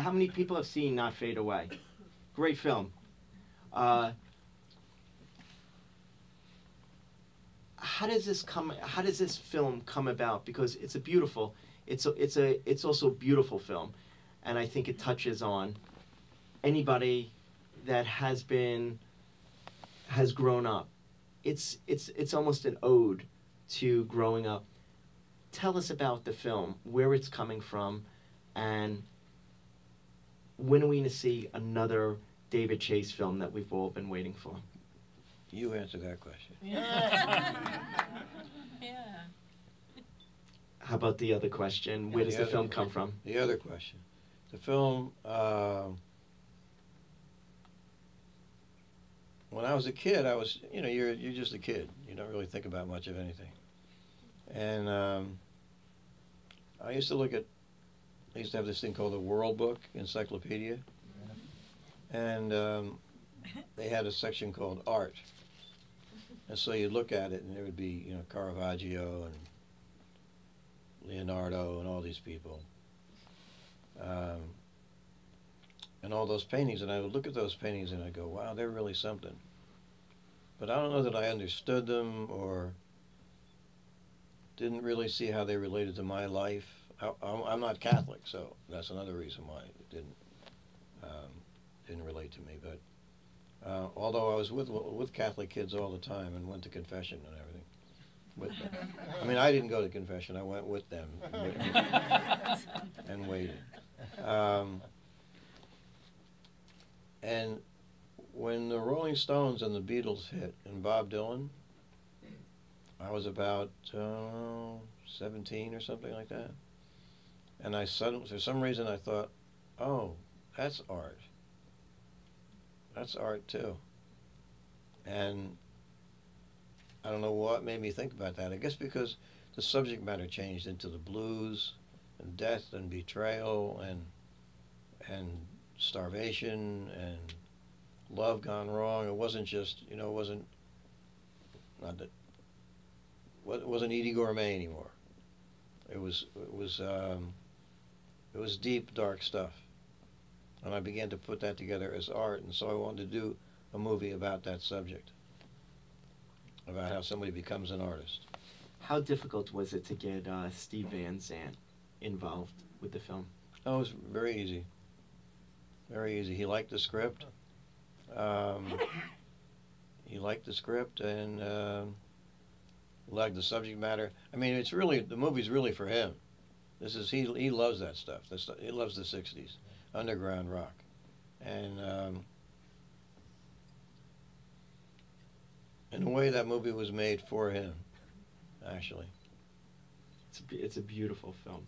How many people have seen Not Fade Away? Great film. Uh, how does this come? How does this film come about? Because it's a beautiful. It's a, it's a it's also a beautiful film, and I think it touches on anybody that has been has grown up. It's it's it's almost an ode to growing up. Tell us about the film, where it's coming from, and when are we going to see another David Chase film that we've all been waiting for? You answer that question. Yeah. yeah. How about the other question? Where Yeah, does the the other film come from? The other question. The film, uh, when I was a kid, I was, you know, you're, you're just a kid. You don't really think about much of anything. And um, I used to look at, I used to have this thing called the World Book Encyclopedia. And um, they had a section called art. And so you'd look at it and there would be, you know, Caravaggio and Leonardo and all these people. Um, and all those paintings, and I would look at those paintings and I'd go, wow, they're really something. But I don't know that I understood them or didn't really see how they related to my life. I, I'm, I'm not Catholic, so that's another reason why it didn't um, didn't relate to me. But uh, although I was with with Catholic kids all the time and went to confession and everything with them. I mean, I didn't go to confession. I went with them and waited. and waited. Um, and when the Rolling Stones and the Beatles hit, and Bob Dylan, I was about uh, 17 or something like that. And I suddenly, for some reason, I thought, oh, that's art. That's art too. And I don't know what made me think about that. I guess because the subject matter changed into the blues and death and betrayal and and starvation and love gone wrong. It wasn't just you know it wasn't not that it wasn't Eydie Gormé anymore. It was it was um, it was deep dark stuff, and I began to put that together as art, and so I wanted to do a movie about that subject, about how somebody becomes an artist. How difficult was it to get uh, Steve Van Zandt involved with the film? Oh, it was very easy. Very easy. He liked the script. Um, he liked the script and um liked the subject matter. I mean, it's really the movie's really for him. This is he. He loves that stuff. That's, he loves the '60s, underground rock, and um, in a way, that movie was made for him. Actually. It's a, it's a beautiful film.